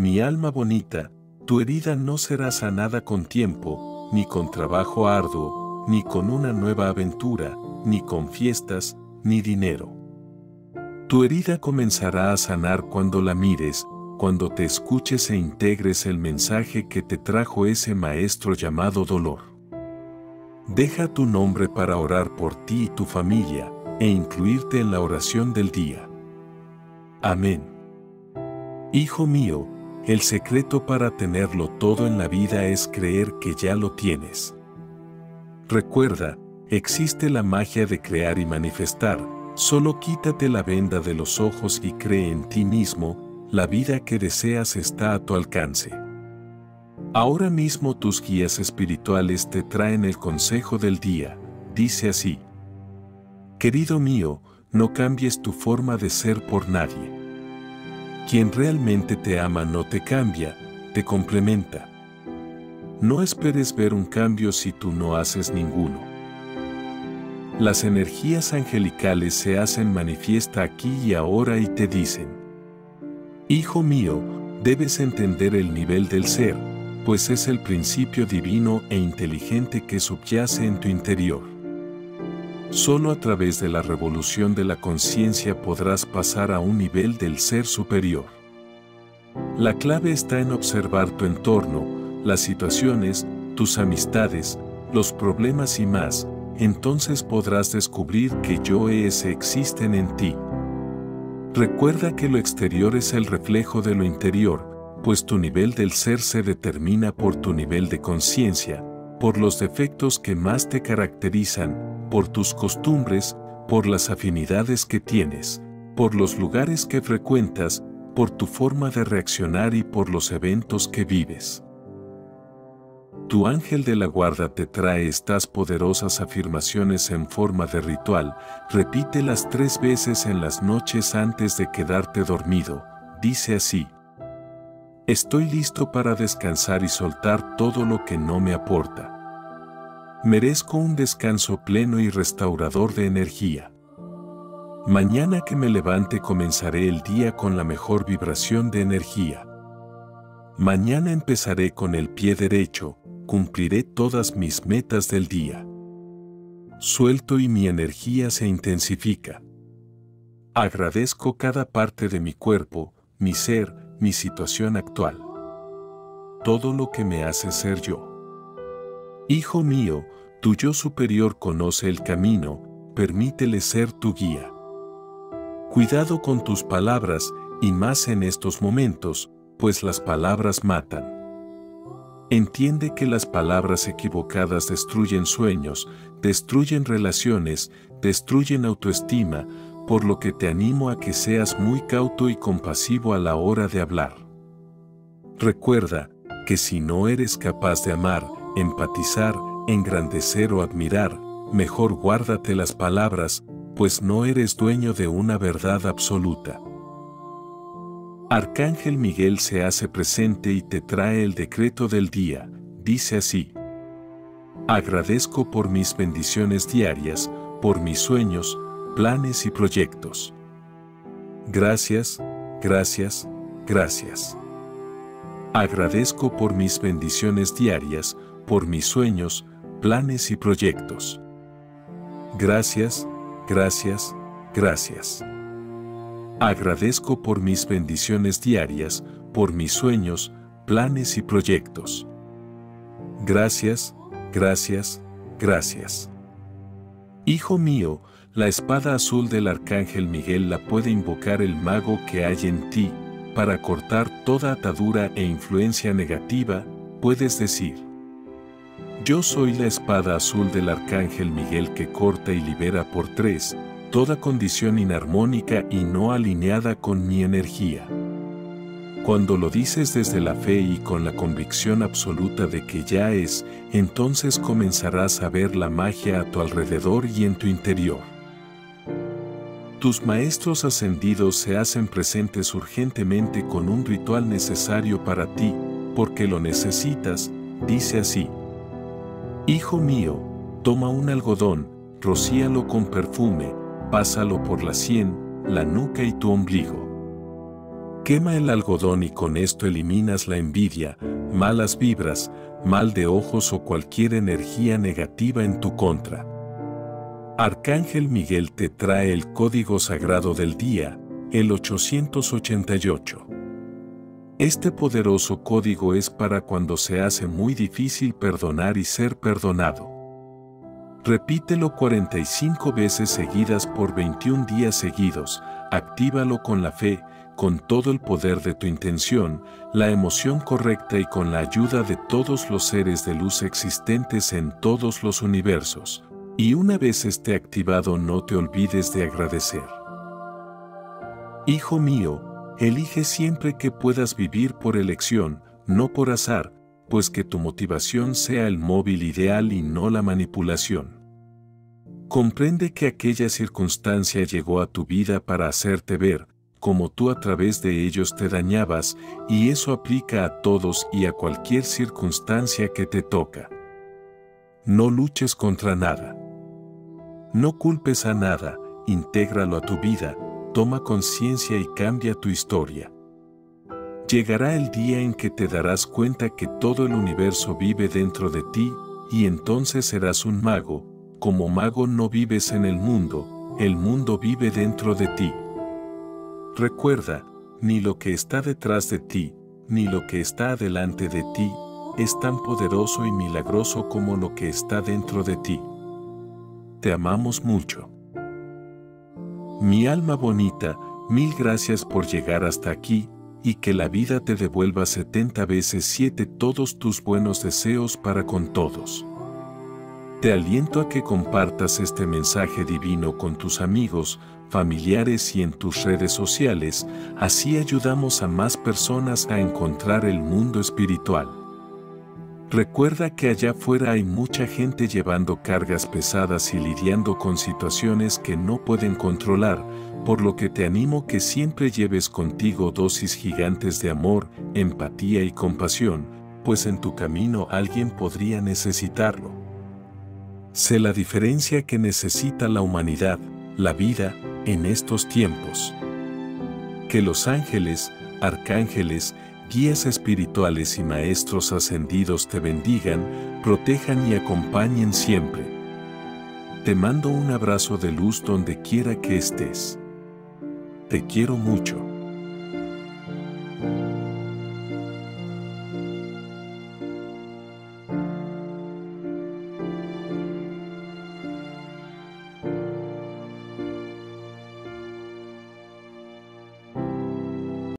Mi alma bonita, tu herida no será sanada con tiempo, ni con trabajo arduo, ni con una nueva aventura, ni con fiestas, ni dinero. Tu herida comenzará a sanar cuando la mires, cuando te escuches e integres el mensaje que te trajo ese maestro llamado dolor. Deja tu nombre para orar por ti y tu familia, e incluirte en la oración del día. Amén. Hijo mío, el secreto para tenerlo todo en la vida es creer que ya lo tienes. Recuerda, existe la magia de crear y manifestar, solo quítate la venda de los ojos y cree en ti mismo, la vida que deseas está a tu alcance. Ahora mismo tus guías espirituales te traen el consejo del día, dice así. Querido mío, no cambies tu forma de ser por nadie. Quien realmente te ama no te cambia, te complementa. No esperes ver un cambio si tú no haces ninguno. Las energías angelicales se hacen manifiesta aquí y ahora y te dicen, Hijo mío, debes entender el nivel del ser, pues es el principio divino e inteligente que subyace en tu interior. Solo a través de la revolución de la conciencia podrás pasar a un nivel del ser superior. La clave está en observar tu entorno, las situaciones, tus amistades, los problemas y más, entonces podrás descubrir que yo ese existen en ti. Recuerda que lo exterior es el reflejo de lo interior, pues tu nivel del ser se determina por tu nivel de conciencia, por los defectos que más te caracterizan, por tus costumbres, por las afinidades que tienes, por los lugares que frecuentas, por tu forma de reaccionar y por los eventos que vives. Tu ángel de la guarda te trae estas poderosas afirmaciones en forma de ritual, repítelas tres veces en las noches antes de quedarte dormido, dice así. Estoy listo para descansar y soltar todo lo que no me aporta. Merezco un descanso pleno y restaurador de energía. Mañana que me levante comenzaré el día con la mejor vibración de energía. Mañana empezaré con el pie derecho, cumpliré todas mis metas del día. Suelto y mi energía se intensifica. Agradezco cada parte de mi cuerpo, mi ser, mi situación actual. Todo lo que me hace ser yo. Hijo mío, tu yo superior conoce el camino, permítele ser tu guía. Cuidado con tus palabras, y más en estos momentos, pues las palabras matan. Entiende que las palabras equivocadas destruyen sueños, destruyen relaciones, destruyen autoestima, por lo que te animo a que seas muy cauto y compasivo a la hora de hablar. Recuerda que si no eres capaz de amar, empatizar, engrandecer o admirar, mejor guárdate las palabras, pues no eres dueño de una verdad absoluta. Arcángel Miguel se hace presente y te trae el decreto del día, dice así. Agradezco por mis bendiciones diarias, por mis sueños, planes y proyectos. Gracias, gracias, gracias. Agradezco por mis bendiciones diarias, por mis sueños, planes y proyectos. Gracias, gracias, gracias. Agradezco por mis bendiciones diarias, por mis sueños, planes y proyectos. Gracias, gracias, gracias. Hijo mío, la espada azul del arcángel Miguel la puede invocar el mago que hay en ti, para cortar toda atadura e influencia negativa, puedes decir. Yo soy la espada azul del arcángel Miguel que corta y libera por tres, toda condición inarmónica y no alineada con mi energía. Cuando lo dices desde la fe y con la convicción absoluta de que ya es, entonces comenzarás a ver la magia a tu alrededor y en tu interior. Tus maestros ascendidos se hacen presentes urgentemente con un ritual necesario para ti, porque lo necesitas, dice así. Hijo mío, toma un algodón, rocíalo con perfume, pásalo por la sien, la nuca y tu ombligo. Quema el algodón y con esto eliminas la envidia, malas vibras, mal de ojos o cualquier energía negativa en tu contra. Arcángel Miguel te trae el código sagrado del día, el 888. Este poderoso código es para cuando se hace muy difícil perdonar y ser perdonado. Repítelo 45 veces seguidas por 21 días seguidos, actívalo con la fe, con todo el poder de tu intención, la emoción correcta y con la ayuda de todos los seres de luz existentes en todos los universos. Y una vez esté activado no te olvides de agradecer. Hijo mío, elige siempre que puedas vivir por elección, no por azar, pues que tu motivación sea el móvil ideal y no la manipulación. Comprende que aquella circunstancia llegó a tu vida para hacerte ver, como tú a través de ellos te dañabas, y eso aplica a todos y a cualquier circunstancia que te toca. No luches contra nada. No culpes a nada, intégralo a tu vida, toma conciencia y cambia tu historia. Llegará el día en que te darás cuenta que todo el universo vive dentro de ti, y entonces serás un mago, como mago no vives en el mundo, el mundo vive dentro de ti. Recuerda, ni lo que está detrás de ti, ni lo que está delante de ti, es tan poderoso y milagroso como lo que está dentro de ti. Te amamos mucho. Mi alma bonita, mil gracias por llegar hasta aquí, y que la vida te devuelva 70 veces 7 todos tus buenos deseos para con todos. Te aliento a que compartas este mensaje divino con tus amigos, familiares y en tus redes sociales, así ayudamos a más personas a encontrar el mundo espiritual. Recuerda que allá afuera hay mucha gente llevando cargas pesadas y lidiando con situaciones que no pueden controlar, por lo que te animo que siempre lleves contigo dosis gigantes de amor, empatía y compasión, pues en tu camino alguien podría necesitarlo. Sé la diferencia que necesita la humanidad, la vida, en estos tiempos. Que los ángeles, arcángeles, guías espirituales y maestros ascendidos te bendigan, protejan y acompañen siempre. Te mando un abrazo de luz donde quiera que estés. Te quiero mucho.